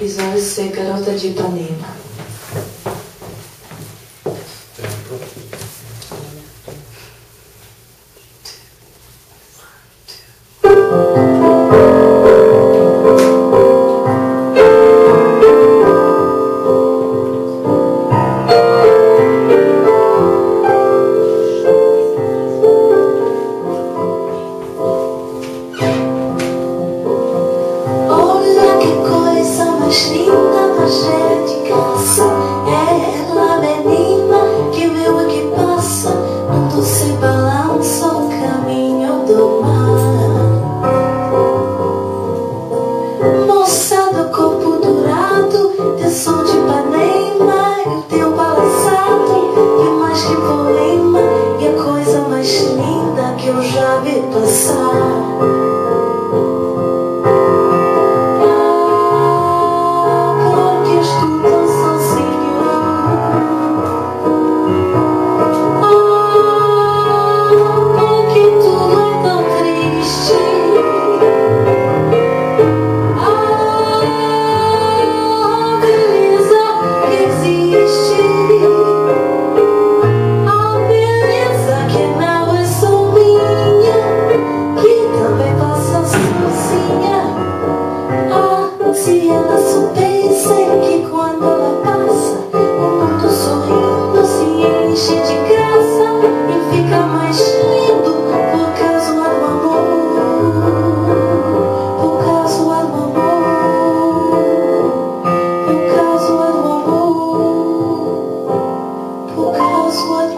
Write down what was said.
Resolve ser garota de Ipanema. Se balança o caminho do mar. Moça do corpo dourado, de som de Ipanema E o teu balançado, e mais que poema E a coisa mais linda que eu já vi passar 我错。